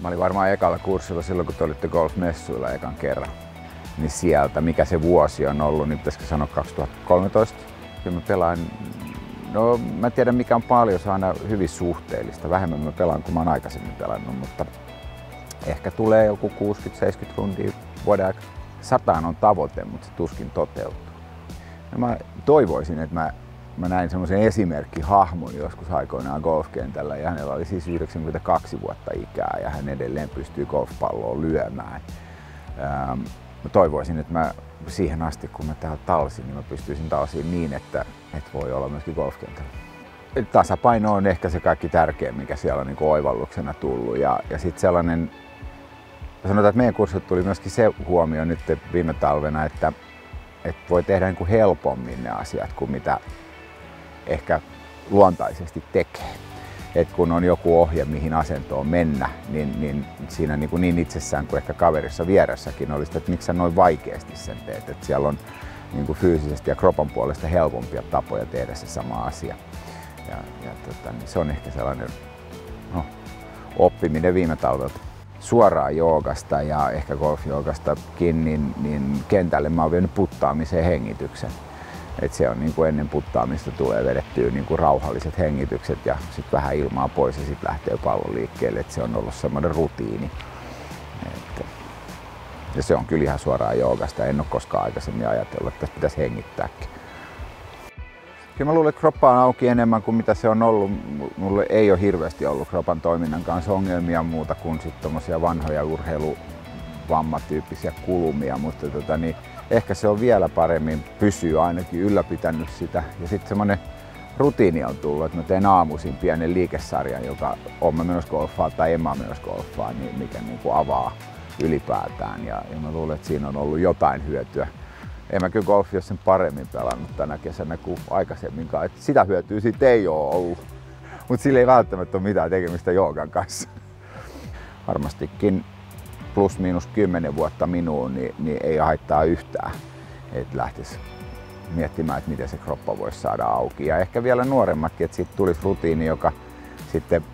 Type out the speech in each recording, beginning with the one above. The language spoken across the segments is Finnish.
Mä olin varmaan ekalla kurssilla silloin, kun te olitte golfmessuilla ekan kerran. Niin sieltä, mikä se vuosi on ollut, niin pitäisikö sanoa 2013. Kyllä mä pelaan, no mä tiedän mikä on paljon, se on aina hyvin suhteellista. Vähemmän mä pelaan kuin mä oon aikaisemmin pelannut, mutta ehkä tulee joku 60-70 rundia vuoden aikana. Sataan on tavoite, mutta se tuskin toteutuu. Ja mä toivoisin, että mä, mä näin semmoisen esimerkkihahmon joskus aikoinaan golfkentällä ja hänellä oli siis 92 vuotta ikää ja hän edelleen pystyy golfpalloa lyömään. Ähm, mä toivoisin, että mä siihen asti, kun mä täällä talsin, niin mä pystyisin talsiin niin, että, että voi olla myöskin golfkentällä. Tasapaino on ehkä se kaikki tärkein, mikä siellä on niin oivalluksena tullut. Ja, ja sitten sellainen, sanotaan, että meidän kurssit tuli myöskin se huomio nyt viime talvena, että, että voi tehdä niin kuin helpommin ne asiat kuin mitä ehkä luontaisesti tekee. Et kun on joku ohje, mihin asentoon mennä, niin, niin siinä niin, kuin niin itsessään kuin ehkä kaverissa vieressäkin olisi, että miksi sä noin vaikeasti sen teet. Et siellä on niin kuin fyysisesti ja kropan puolesta helpompia tapoja tehdä se sama asia. Ja, ja tota, niin se on ehkä sellainen no, oppiminen viime talvelta suoraan joogasta ja ehkä golfjoogastakin, niin, niin kentälle mä oon vienyt puttaamiseen hengityksen. Et se on niin kuin ennen puttaamista tulee vedettyä niin kuin rauhalliset hengitykset ja sitten vähän ilmaa pois ja sitten lähtee pallo liikkeelle. Et se on ollut semmoinen rutiini. Et, ja se on kyllä ihan suoraan joogasta. En ole koskaan aikaisemmin ajatellut, että pitäisi hengittääkin. Kyllä mä luulen, että kroppa on auki enemmän kuin mitä se on ollut. Mulle ei ole hirveästi ollut kropan toiminnan kanssa ongelmia muuta kuin sitten vanhoja urheiluvammatyyppisiä kulumia, mutta tota, niin ehkä se on vielä paremmin pysyy ainakin ylläpitänyt sitä. Ja sitten semmoinen rutiini on tullut, että mä teen aamuisin pienen liikesarjan, joka on mä menossa golfaa tai en mä menossa golfaa, niin mikä niin kuin avaa ylipäätään. Ja, ja mä luulen, että siinä on ollut jotain hyötyä. En mä kyllä golfia sen paremmin pelannut tänä kesänä kuin aikaisemminkaan. Et sitä hyötyä siitä ei ole ollut. Mutta sillä ei välttämättä ole mitään tekemistä joogan kanssa. Varmastikin plus miinus 10 vuotta minuun, niin, niin ei haittaa yhtään, että lähtisi miettimään, että miten se kroppa voisi saada auki. Ja ehkä vielä nuoremmatkin, että siitä tulisi rutiini, joka sitten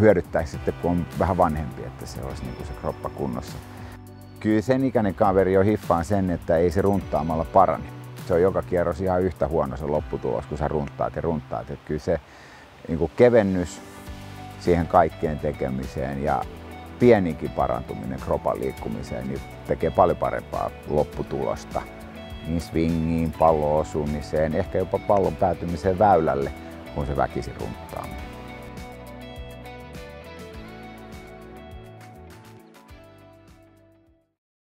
hyödyttäisi sitten, kun on vähän vanhempi, että se olisi niin kuin se kroppa kunnossa. Kyllä sen ikäinen kaveri jo hiffaan sen, että ei se runttaamalla parane. Se on joka kierros ihan yhtä huono se lopputulos, kun sä runttaat ja runttaat. Että kyllä se niin kuin kevennys siihen kaikkeen tekemiseen ja pieninkin parantuminen kropan liikkumiseen niin tekee paljon parempaa lopputulosta. Niin swingiin, pallon osumiseen, ehkä jopa pallon päätymiseen väylälle, kun se väkisin runttaa.